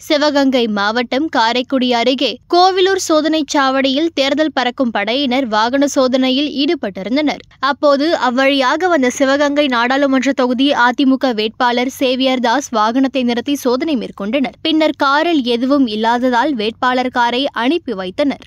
சிவகங்கை மாவட்டம் காரைக்குடி அருகே கோவிலூர் சோதனைச் சாவடியில் தேர்தல் பறக்கும் படையினர் வாகன சோதனையில் ஈடுபட்டிருந்தனர். அப்போது அவ்வழியாக வந்த சிவகங்கை நாடாளுமன்ற தொகுதி அதிமுக வேட்பாளர் சேவியர் தாஸ் வாகனத்தை நிறுத்தி சோதனை மேற்கொண்டனர். பின்னர் காரில் எதுவும் இல்லாததால் வேட்பாளர் காரை அனுப்பி வைத்தனர்.